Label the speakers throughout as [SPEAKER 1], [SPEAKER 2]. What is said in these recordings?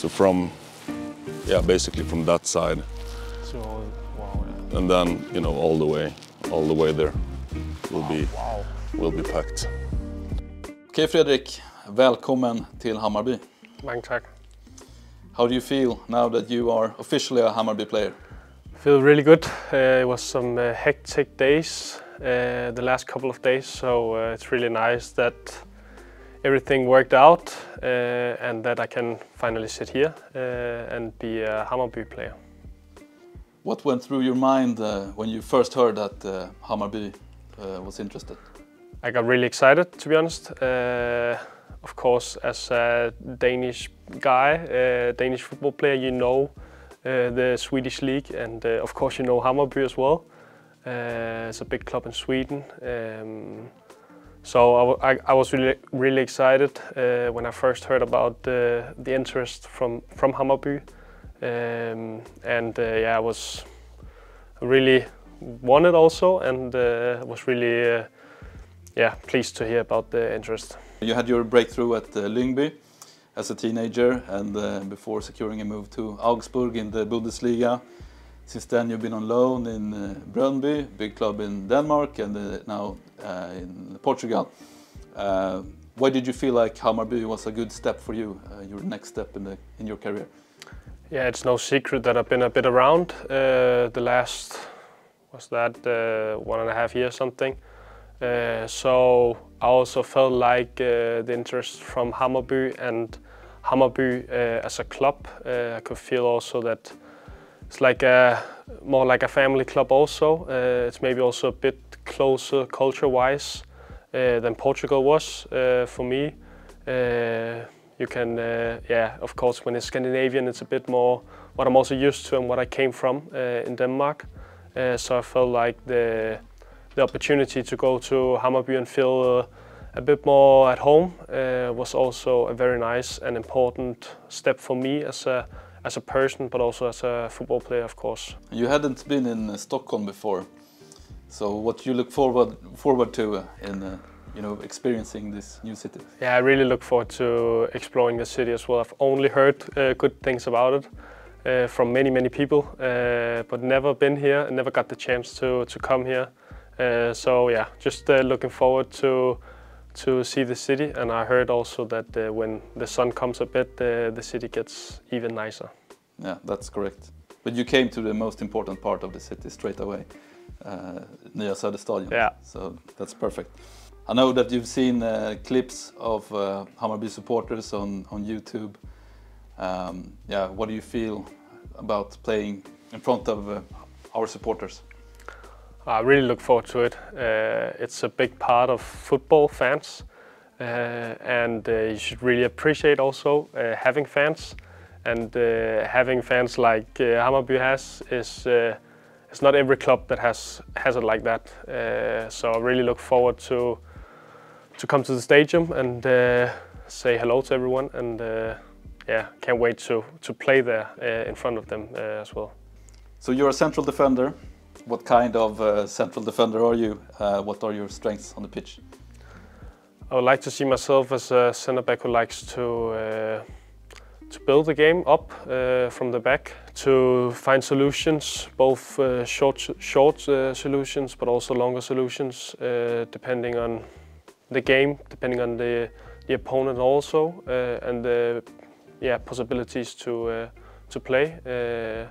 [SPEAKER 1] So from, yeah, basically from that side,
[SPEAKER 2] So, wow, yeah.
[SPEAKER 1] and then you know all the way, all the way there, will be
[SPEAKER 2] Wow.
[SPEAKER 1] will be packed.
[SPEAKER 3] Okej Frederik, välkommen till Hammarby.
[SPEAKER 2] Mange tak.
[SPEAKER 3] How do you feel now that you are officially a Hammarby player?
[SPEAKER 2] Feel really good. Uh, it was some uh, hectic days uh, the last couple of days, so uh, it's really nice that everything worked out uh, and that I can finally sit here uh, and be a Hammarby player.
[SPEAKER 3] What went through your mind uh, when you first heard that uh, Hammarby uh, was interested?
[SPEAKER 2] I got really excited, to be honest. Uh, of course, as a Danish guy, Danish football player, you know the Swedish league, and of course, you know Hammarby as well. It's a big club in Sweden. Um, so I was really, really excited uh, when I first heard about uh, the interest from from Hammarby, um, and uh, yeah, I was really wanted also, and uh, was really uh, yeah pleased to hear about the interest.
[SPEAKER 3] You had your breakthrough at uh, Lyngby as a teenager and uh, before securing a move to Augsburg in the Bundesliga. Since then you've been on loan in uh, Brøndby, big club in Denmark and uh, now uh, in Portugal. Uh, why did you feel like Hammarby was a good step for you, uh, your next step in, the, in your career?
[SPEAKER 2] Yeah, it's no secret that I've been a bit around uh, the last was that one and a half years something. So I also felt like the interest from Hammarby and Hammarby as a club. I could feel also that it's like a more like a family club. Also, uh, it's maybe also a bit closer culture-wise uh, than Portugal was uh, for me. Uh, you can, uh, yeah, of course, when it's Scandinavian, it's a bit more what I'm also used to and what I came from uh, in Denmark. So I felt like the the opportunity to go to Hammarby and feel a bit more at home was also a very nice and important step for me as a as a person, but also as a football player, of course.
[SPEAKER 3] You hadn't been in uh, Stockholm before, so what you look forward forward to uh, in uh, you know experiencing this new city?
[SPEAKER 2] Yeah, I really look forward to exploring the city as well. I've only heard uh, good things about it uh, from many, many people, uh, but never been here and never got the chance to, to come here. Uh, so yeah, just uh, looking forward to to see the city. And I heard also that uh, when the sun comes a bit, uh, the city gets even nicer.
[SPEAKER 3] Yeah, that's correct. But you came to the most important part of the city straight away, uh, Nya Söderstadion.
[SPEAKER 2] Yeah.
[SPEAKER 3] So that's perfect. I know that you've seen uh, clips of uh, Hammarby supporters on, on YouTube. Um, yeah, what do you feel about playing in front of uh, our supporters?
[SPEAKER 2] I really look forward to it. Uh, it's a big part of football fans, uh, and uh, you should really appreciate also uh, having fans. And uh, having fans like uh, Hammarby has is it's not every club that has has it like that. So I really look forward to to come to the stadium and say hello to everyone. And yeah, can't wait to to play there in front of them as well.
[SPEAKER 3] So you're a central defender. What kind of uh, central defender are you? Uh, what are your strengths on the pitch?
[SPEAKER 2] I would like to see myself as a centre back who likes to uh, to build the game up uh, from the back, to find solutions, both uh, short short uh, solutions but also longer solutions, uh, depending on the game, depending on the the opponent also, uh, and the yeah possibilities to uh, to play. Uh,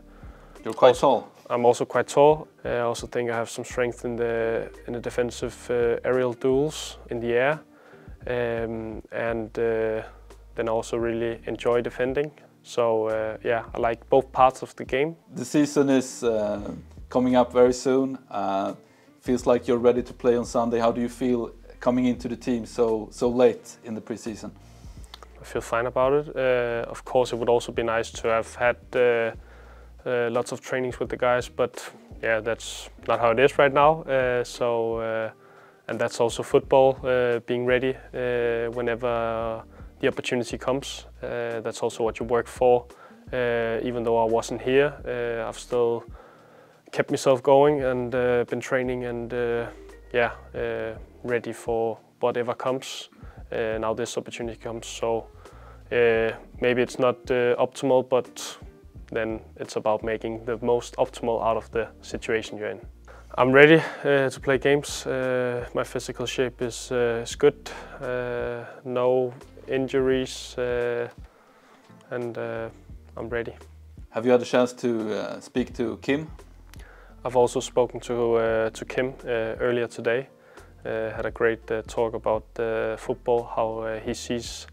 [SPEAKER 3] You're quite
[SPEAKER 2] Also-
[SPEAKER 3] tall.
[SPEAKER 2] I'm also quite tall. Uh, I also think I have some strength in the in the defensive uh, aerial duels in the air, um, and uh, then I also really enjoy defending. So uh, yeah, I like both parts of the game.
[SPEAKER 3] The season is uh, coming up very soon. Uh, feels like you're ready to play on Sunday. How do you feel coming into the team so so late in the preseason?
[SPEAKER 2] I feel fine about it. Uh, of course, it would also be nice to have had uh, lots of trainings with the guys, but yeah, that's not how it is right now. Uh, so, uh, and that's also football, uh, being ready uh, whenever the opportunity comes. That's also what you work for. Even though I wasn't here, I've still kept myself going and been training and yeah, ready for whatever comes. Now this opportunity comes, so maybe it's not optimal, but then it's about making the most optimal out of the situation you're in. I'm ready uh, to play games. Uh, my physical shape is, uh, is good. Uh, no injuries, uh, and uh, I'm ready.
[SPEAKER 3] Have you had a chance to uh, speak to Kim?
[SPEAKER 2] I've also spoken to uh, to Kim uh, earlier today. Uh, had a great uh, talk about uh, football, how he sees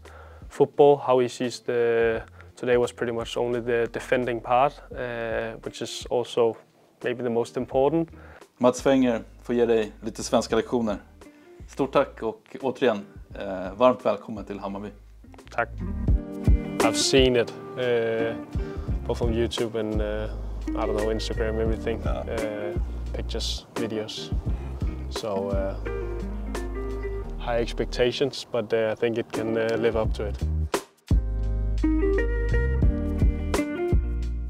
[SPEAKER 2] football, how he sees the. Today was pretty much only the defending part, uh, which is also maybe the most important.
[SPEAKER 3] Mads Fenger får ge dig lite svenska lektioner. Stort tack och återigen eh, varmt välkommen till Hammarby.
[SPEAKER 2] Tack. I've seen it, uh, both on YouTube and uh, I don't know Instagram, everything,
[SPEAKER 1] Yeah.
[SPEAKER 2] uh, pictures, videos. So uh, high expectations, but I think it can live up to it.